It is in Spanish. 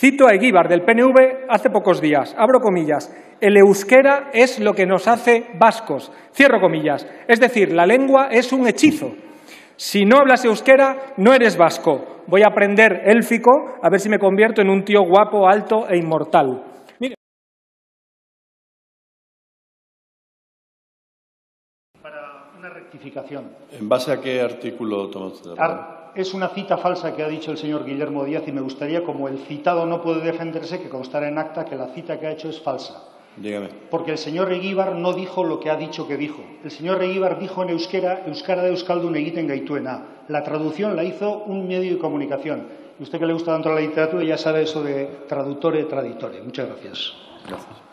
Cito a Eguíbar del PNV hace pocos días, abro comillas, el euskera es lo que nos hace vascos, cierro comillas, es decir, la lengua es un hechizo. Si no hablas euskera, no eres vasco. Voy a aprender élfico a ver si me convierto en un tío guapo, alto e inmortal. Mire. Para una rectificación. ¿En base a qué artículo toma usted? Ar- Es una cita falsa que ha dicho el señor Guillermo Díaz y me gustaría, como el citado no puede defenderse, que constara en acta que la cita que ha hecho es falsa. Dígame. Porque el señor Reguíbar no dijo lo que ha dicho que dijo. El señor Reguíbar dijo en euskera, euskara de euskaldun egiten gaituena. La traducción la hizo un medio de comunicación. Y usted que le gusta tanto la literatura ya sabe eso de traductore, traditore. Muchas gracias. Gracias.